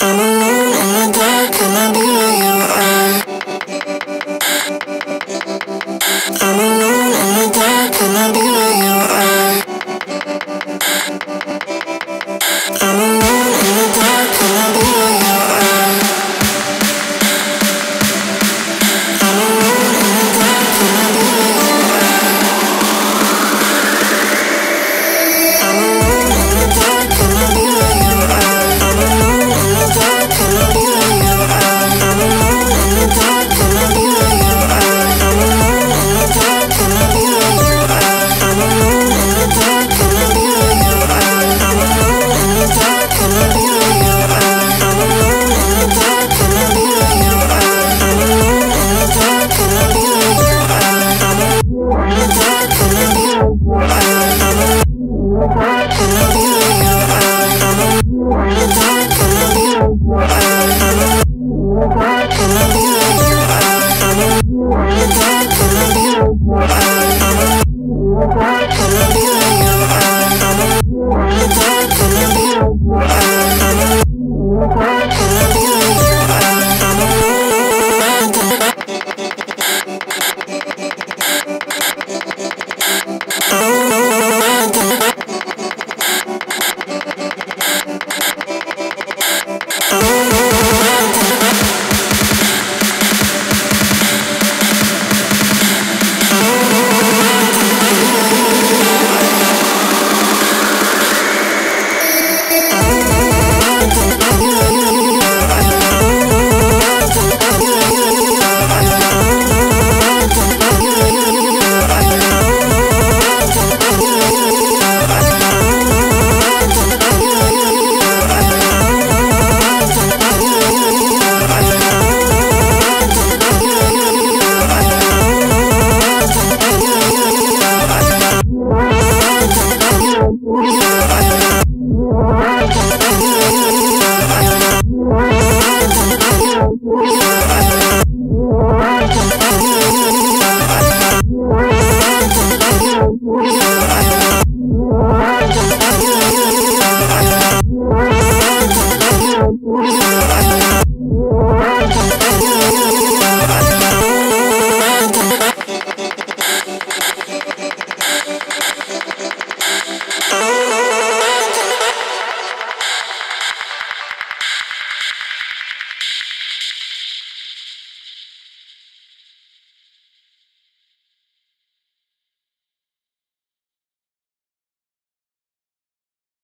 I'm alone in the dark, can I be where you are? I'm alone in the dark, can I be where you are?